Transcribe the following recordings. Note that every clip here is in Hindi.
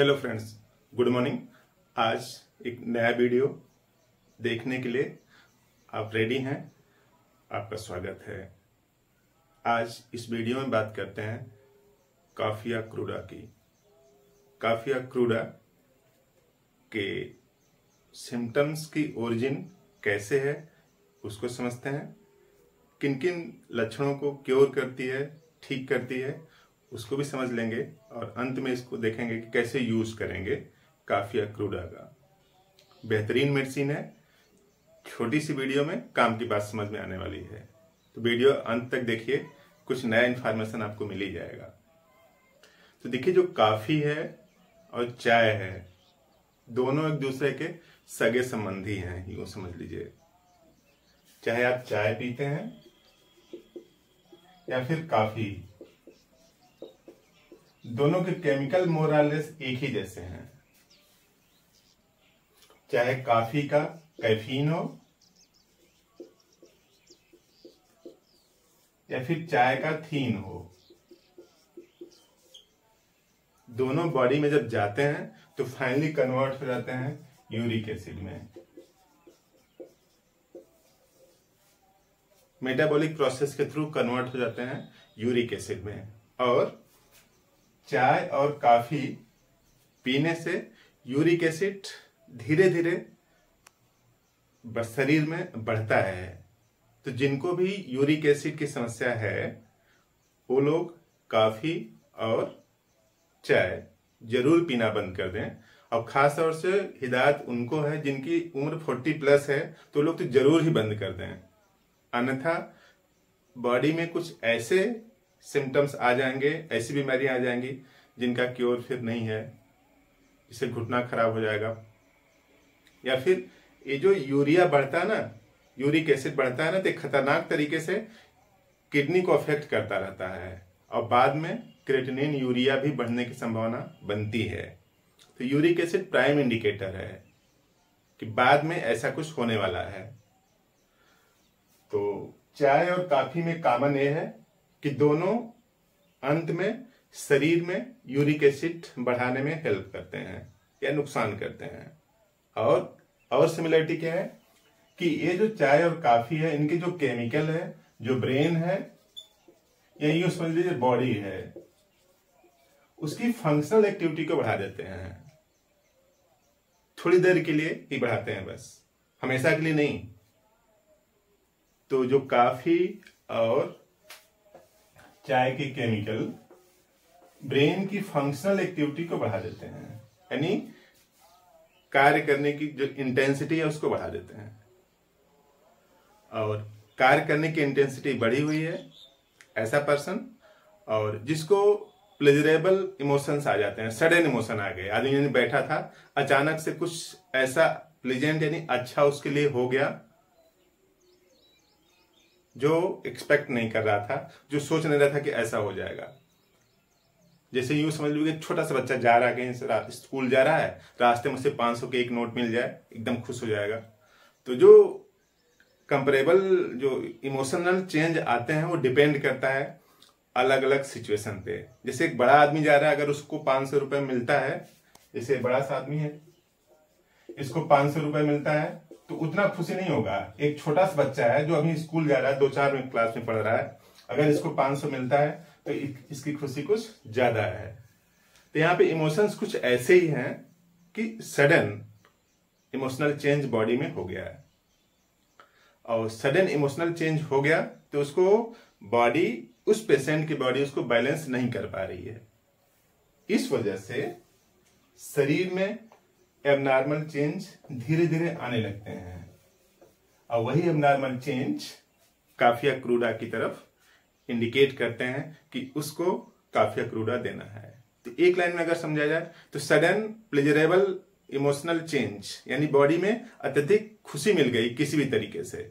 हेलो फ्रेंड्स गुड मॉर्निंग आज एक नया वीडियो देखने के लिए आप रेडी हैं? आपका स्वागत है। आज इस वीडियो में बात करते हैं काफिया क्रूडा की। काफिया क्रूडा के सिम्टम्स की ओरिजिन कैसे है, उसको समझते हैं। किन किन लक्षणों को क्योर करती है, ठीक करती है, उसको भी समझ लेंगे। और अंत में इसको देखेंगे कि कैसे यूज़ करेंगे काफिया क्रूडा का बेहतरीन मेडिसिन है। छोटी सी वीडियो में काम की बात समझ में आने वाली है। तो वीडियो अंत तक देखिए, कुछ नया इंफॉर्मेशन आपको मिल ही जाएगा। तो देखिए, जो काफ़ी है और चाय है, दोनों एक दूसरे के सगे संबंधी हैं, यूँ समझ लीजिए। चाहे आप चाय पीते हैं या फिर काफ़ी दोनों के केमिकल मोरालेस एक ही जैसे हैं। चाहे काफ़ी का कैफीन हो, या फिर चाय का थीन हो। दोनों बॉडी में जब जाते हैं तो फाइनली कन्वर्ट हो जाते हैं यूरिक एसिड में। मेटाबॉलिक प्रोसेस के थ्रू कन्वर्ट हो जाते हैं यूरिक एसिड में। और चाय और काफ़ी पीने से यूरिक एसिड धीरे धीरे शरीर में बढ़ता है। तो जिनको भी यूरिक एसिड की समस्या है, वो लोग काफ़ी और चाय ज़रूर पीना बंद कर दें। और खास तौर से हिदायत उनको है, जिनकी उम्र 40 प्लस है तो लोग तो ज़रूर ही बंद कर दें। अन्यथा बॉडी में कुछ ऐसे सिम्टम्स आ जाएँगे, ऐसी बीमारियाँ आ जाएँगी जिनका क्योर फिर नहीं है, इससे घुटना खराब हो जाएगा। या फिर ये जो यूरिया बढ़ता है ना, यूरिक एसिड बढ़ता है ना तो खतरनाक तरीके से किडनी को अफेक्ट करता रहता है। और बाद में क्रेटिनिन यूरिया भी बढ़ने की संभावना बनती है। तो यूरिक एसिड प्राइम इंडिकेटर है कि बाद में ऐसा कुछ होने वाला है। तो चाय और काफ़ी में कॉमन ये है कि दोनों अंत में, शरीर में यूरिक एसिड बढ़ाने में हेल्प करते हैं, या नुकसान करते हैं। और और सिमिलरिटी क्या है? कि ये जो चाय और काफ़ी है, इनके जो केमिकल है, जो ब्रेन है, या यूँ समझ लीजिए बॉडी है, उसकी फंक्शनल एक्टिविटी को बढ़ा देते हैं। थोड़ी देर के लिए ही बढ़ाते हैं बस, हमेशा के लिए नहीं। तो जो काफ़ी और चाय के केमिकल ब्रेन की फंक्शनल एक्टिविटी को बढ़ा देते हैं। यानी कार्य करने की जो इंटेंसिटी है उसको बढ़ा देते हैं। और कार्य करने की इंटेंसिटी बढ़ी हुई है, ऐसा पर्सन और जिसको प्लेजरेबल इमोशंस आ जाते हैं सडन इमोशन आ गए। आदमी बैठा था, अचानक से कुछ ऐसा प्लेजेंट यानी अच्छा उसके लिए हो गया जो एक्सपेक्ट नहीं कर रहा था, जो सोच नहीं रहा था कि ऐसा हो जाएगा। जैसे यूँ समझ लीजिए छोटा सा बच्चा जा रहा है, कहीं स्कूल जा रहा है, रास्ते में से पाँच सौ के एक नोट मिल जाए, एकदम खुश हो जाएगा। तो जो कंपरेबल जो इमोशनल चेंज आते हैं, वो डिपेंड करता है अलग अलग सिचुएशन पे। जैसे एक बड़ा आदमी जा रहा है, अगर उसको पाँच सौ रुपए मिलता है, जैसे बड़ा सा आदमी है, इसको पाँच सौ रुपए मिलता है तो उतना खुशी नहीं होगा। एक छोटा सा बच्चा है जो अभी स्कूल जा रहा है दो चार में क्लास में पढ़ रहा है। अगर इसको पाँच सौ मिलता है तो इसकी खुशी कुछ ज़्यादा है। तो यहाँ पे इमोशंस कुछ ऐसे ही हैं कि सडन इमोशनल चेंज बॉडी में हो गया है। और सडन इमोशनल चेंज हो गया तो उसको बॉडी, उस पेशेंट की बॉडी उसको बैलेंस नहीं कर पा रही है। इस वजह से शरीर में एबनॉर्मल चेंज धीरे धीरे आने लगते हैं। और वही एबनॉर्मल चेंज काफिया क्रूडा की तरफ़ इंडिकेट करते हैं कि उसको काफिया क्रूडा देना है। तो एक लाइन में अगर समझा जाए तो सडन प्लेजरेबल इमोशनल चेंज यानी बॉडी में अत्यधिक खुशी मिल गई किसी भी तरीके से।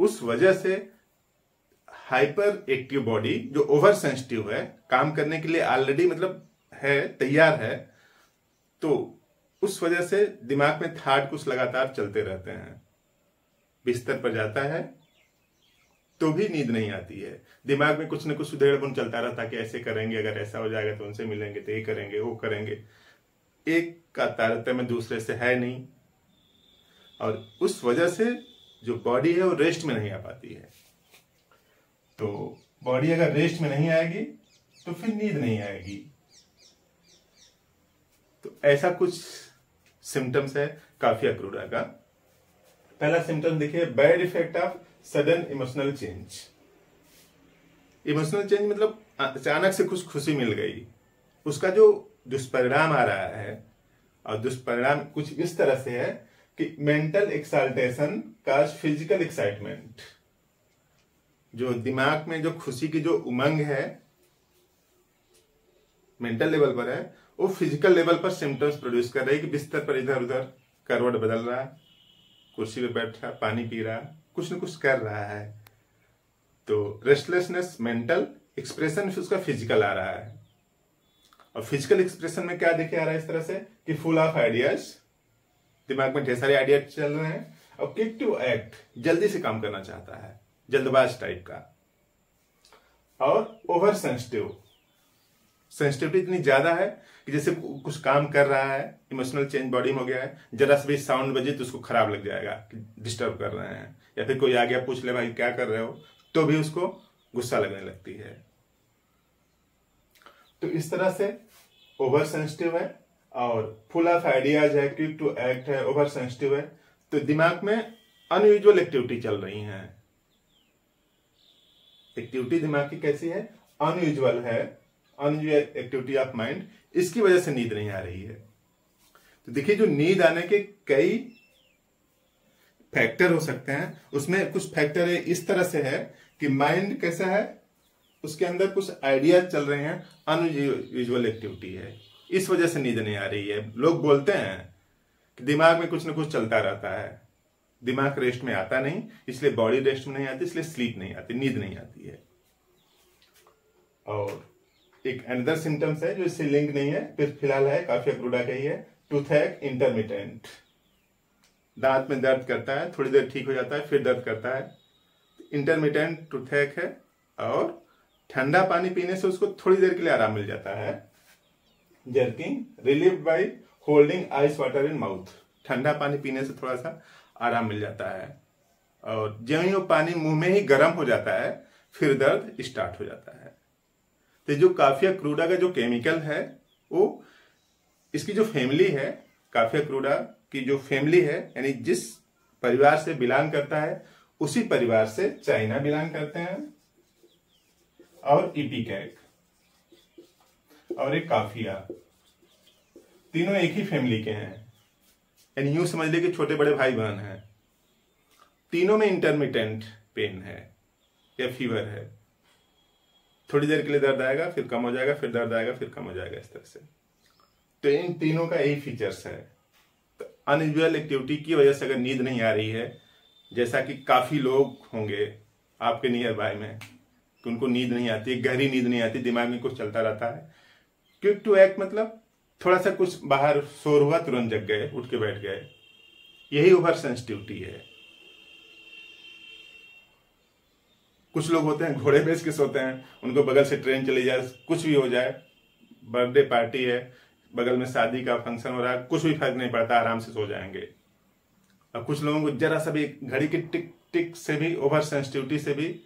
उस वजह से हाइपर एक्टिव बॉडी जो ओवर सेंसिटिव है, काम करने के लिए ऑलरेडी मतलब है, तैयार है तो उस वजह से दिमाग में थाट कुछ लगातार चलते रहते हैं। बिस्तर पर जाता है तो भी नींद नहीं आती है। दिमाग में कुछ ना कुछ सुधेड़ बुन चलता रहता कि ऐसे करेंगे, अगर ऐसा हो जाएगा तो उनसे मिलेंगे तो ये करेंगे, वो करेंगे। एक का तारतम्य दूसरे से है नहीं। और उस वजह से जो बॉडी है वो रेस्ट में नहीं आ पाती है। तो बॉडी अगर रेस्ट में नहीं आएगी तो फिर नींद नहीं आएगी। तो ऐसा कुछ सिम्टम्स है, काफ़ी अक्रूरा का पहला सिम्टम देखिए bad effect of sudden emotional change emotional change मतलब अचानक से कुछ खुशी मिल गई। उसका जो दुष्परिणाम आ रहा है, और दुष्परिणाम कुछ इस तरह से है कि मेंटल एक्साल्टेशन का फ़िज़िकल एक्साइटमेंट जो दिमाग में जो खुशी की जो उमंग है मेंटल लेवल पर है वो फ़िज़िकल लेवल पर सिम्टम्स प्रोड्यूस कर रही है कि बिस्तर पर इधर उधर करवट बदल रहा है, कुर्सी पे बैठ रहा पानी पी रहा कुछ न कुछ कर रहा है। तो रेस्टलेसनेस मेंटल एक्सप्रेशन उसका फ़िज़िकल आ रहा है। और फ़िज़िकल एक्सप्रेशन में क्या देखे आ रहा है इस तरह से कि फुल ऑफ़ आइडियाज़ दिमाग में ढेर सारे आइडियाज़ चल रहे हैं और किक टू एक्ट जल्दी से काम करना चाहता है, जल्दबाज टाइप का। और ओवर सेंसिटिव सेंसिटिविटी इतनी ज़्यादा है कि जैसे कुछ काम कर रहा है इमोशनल चेंज बॉडी में हो गया है, जरा से भी साउंड बजे तो उसको खराब लग जाएगा कि डिस्टर्ब कर रहे हैं। या फिर कोई आ गया पूछ ले, भाई, क्या कर रहे हो? तो भी उसको गुस्सा लगने लगती है। तो इस तरह से ओवर सेंसिटिव है और फुल ऑफ़ आइडियाज़ है क्विक टू एक्ट है ओवर सेंसिटिव है। तो दिमाग में अनयूजल एक्टिविटी चल रही है। एक्टिविटी दिमाग की कैसी है? अनयूजल है। अनयूजल एक्टिविटी ऑफ़ माइंड इसकी वजह से नींद नहीं आ रही है। तो देखिए, जो नींद आने के कई फैक्टर हो सकते हैं, उसमें कुछ फैक्टर है इस तरह से है कि माइंड कैसा है, उसके अंदर कुछ आइडियाज़ चल रहे हैं अनयूजल एक्टिविटी है। इस वजह से नींद नहीं आ रही है। लोग बोलते हैं कि दिमाग में कुछ ना कुछ चलता रहता है। दिमाग रेस्ट में आता नहीं, इसलिए बॉडी रेस्ट में नहीं आती, इसलिए स्लीप नहीं आती, नींद नहीं आती है। और एक अनदर सिम्टम्स है जो इससे लिंक नहीं है, फिर फ़िलहाल है, काफ़ी अक्रूडा का ही है टूथैक इंटरमीडियंट दांत में दर्द करता है, थोड़ी देर ठीक हो जाता है, फिर दर्द करता है। इंटरमीडियंट टूथैक है और ठंडा पानी पीने से उसको थोड़ी देर के लिए आराम मिल जाता है। Jerking relieve by holding ice water in mouth ठंडा पानी पीने से थोड़ा सा आराम मिल जाता है। और जो वो पानी मुँह में ही गर्म हो जाता है, फिर दर्द स्टार्ट हो जाता है। तो जो काफिया क्रूडा का जो केमिकल है, वो इसकी जो फैमिली है, काफिया क्रूडा की जो फैमिली है, यानी जिस परिवार से बिलोंग करता है, उसी परिवार से चाइना बिलोंग करते हैं और इपीकैक और एक काफिया। तीनों एक ही फैमिली के हैं। यानी यूँ समझ ले कि छोटे बड़े भाई बहन हैं। तीनों में इंटरमीडियंट पेन है या फीवर है। थोड़ी देर के लिए दर्द आएगा, फिर कम हो जाएगा, फिर दर्द आएगा, फिर कम हो जाएगा इस तरह से। तो इन तीनों का यही फीचर्स है। तो अनयूजल एक्टिविटी की वजह से अगर नींद नहीं आ रही है, जैसा कि काफ़ी लोग होंगे आपके नियर बाय में, कि उनको नींद नहीं आती गहरी नींद नहीं आती, दिमाग में कुछ चलता रहता है। क्विक टू एक्ट मतलब थोड़ा सा कुछ बाहर शोर हुआ तुरंत जग गए, उठ के बैठ गए। यही ओवर सेंसिटिविटी है। कुछ लोग होते हैं, घोड़े बेच के सोते हैं, उनको बगल से ट्रेन चली जाए, कुछ भी हो जाए, बर्थडे पार्टी है, बगल में शादी का फ़ंक्शन हो रहा है, कुछ भी फ़र्क नहीं पड़ता, आराम से सो जाएँगे। और कुछ लोगों को जरा सा भी घड़ी की टिक टिक से भी, ओवर सेंसिटिविटी से भी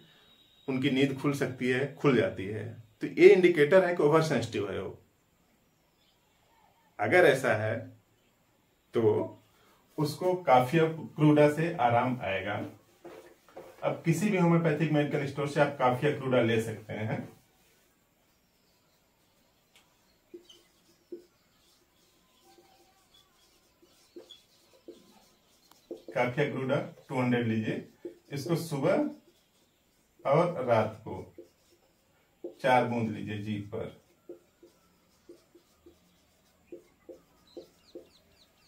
उनकी नींद खुल सकती है, खुल जाती है। तो ये इंडिकेटर है कि ओवर सेंसिटिव है वो। अगर ऐसा है तो उसको काफ़ी क्रूडा से आराम आएगा। अब किसी भी होम्योपैथिक मेडिकल स्टोर से आप काफिया क्रूडा ले सकते हैं। काफिया क्रूडा 200 लीजिए। इसको सुबह और रात को चार बूंद लीजिए जीप पर।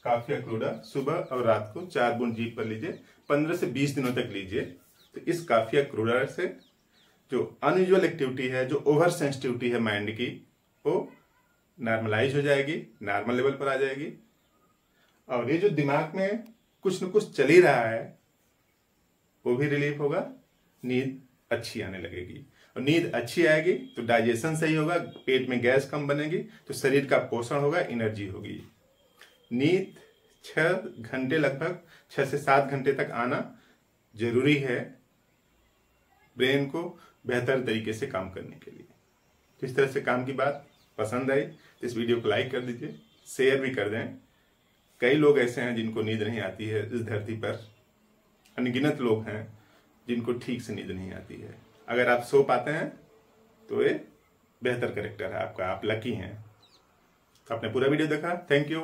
काफ़ी अक्रूडा सुबह और रात को चार बूंद जीप पर लीजिए। पंद्रह से बीस दिनों तक लीजिए। तो इस काफ़ी अक्रूडा से जो अनयूजल एक्टिविटी है, जो ओवर सेंसिटिविटी है माइंड की, वो नॉर्मलाइज हो जाएगी नॉर्मल लेवल पर आ जाएगी। और ये जो दिमाग में कुछ न कुछ चल ही रहा है, वो भी रिलीफ होगा, नींद अच्छी आने लगेगी। और नींद अच्छी आएगी तो डाइजेशन सही होगा, पेट में गैस कम बनेगी तो शरीर का पोषण होगा एनर्जी होगी। नींद छह घंटे लगभग, छह से सात घंटे तक आना ज़रूरी है ब्रेन को बेहतर तरीके से काम करने के लिए। तो इस तरह से काम की बात पसंद आई। इस वीडियो को लाइक कर दीजिए, शेयर भी कर दें। कई लोग ऐसे हैं जिनको नींद नहीं आती है इस धरती पर। अनगिनत लोग हैं जिनको ठीक से नींद नहीं आती है। अगर आप सो पाते हैं तो ये बेहतर करेक्टर है आपका। आप लकी हैं। तो आपने पूरा वीडियो देखा। Thank you.